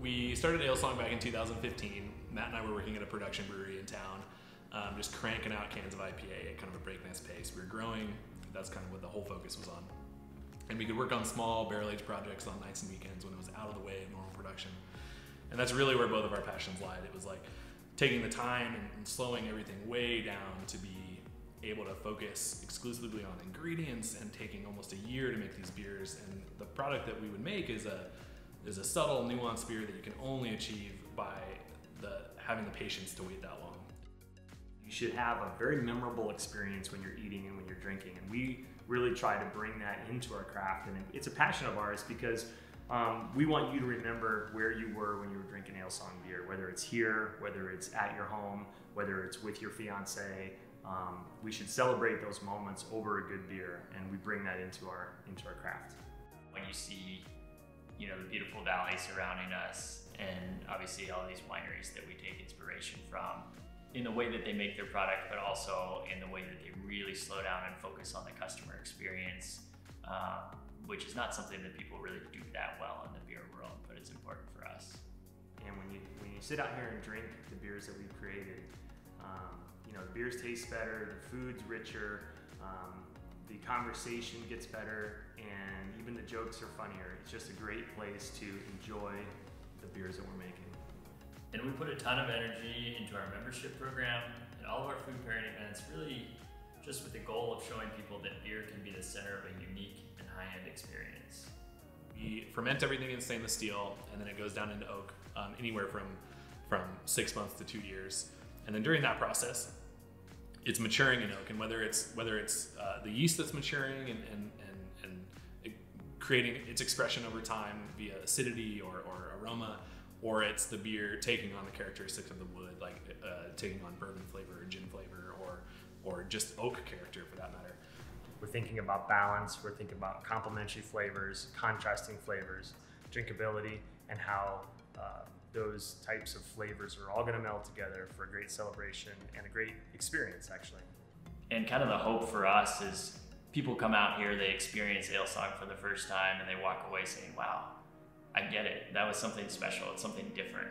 we started Alesong back in 2015. Matt and I were working at a production brewery in town, um, just cranking out cans of IPA at kind of a breakneck pace. We were growing. That's kind of what the whole focus was on. And we could work on small barrel age projects on nights and weekends when it was out of the way of normal production. And that's really where both of our passions lied. It was like taking the time and slowing everything way down to be able to focus exclusively on ingredients and taking almost a year to make these beers. And the product that we would make is a is a subtle, nuanced beer that you can only achieve by the having the patience to wait that long. You should have a very memorable experience when you're eating and when you're drinking, and we really try to bring that into our craft. And it's a passion of ours because um, we want you to remember where you were when you were drinking Alesong beer, whether it's here, whether it's at your home, whether it's with your fiance. Um, we should celebrate those moments over a good beer, and we bring that into our into our craft. When you see, you know, the beautiful valley surrounding us, and obviously all these wineries that we take inspiration from, in the way that they make their product, but also in the way that they really slow down and focus on the customer experience, um, which is not something that people really do that well in the beer world, but it's important for us. And when you when you sit out here and drink the beers that we've created, um, you know the beers taste better, the food's richer, um, the conversation gets better, and jokes are funnier. It's just a great place to enjoy the beers that we're making. And we put a ton of energy into our membership program and all of our food pairing events, really just with the goal of showing people that beer can be the center of a unique and high-end experience. We ferment everything in stainless steel, and then it goes down into oak, um, anywhere from from six months to two years. And then during that process, it's maturing in oak, and whether it's whether it's uh, the yeast that's maturing and and and, and it creating its expression over time via acidity or, or aroma, or it's the beer taking on the characteristics of the wood, like uh, taking on bourbon flavor or gin flavor, or or just oak character for that matter. We're thinking about balance. We're thinking about complementary flavors, contrasting flavors, drinkability, and how uh, those types of flavors are all going to meld together for a great celebration and a great experience, actually. And kind of the hope for us is people come out here, they experience Alesong for the first time, and they walk away saying, wow, I get it. That was something special. It's something different.